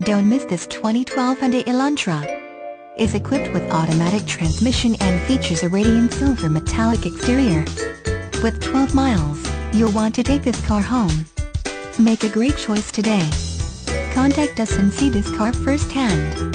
Don't miss this 2012 Hyundai Elantra. Is equipped with automatic transmission and features a radiant silver metallic exterior. With 12 miles, you'll want to take this car home. Make a great choice today. Contact us and see this car firsthand.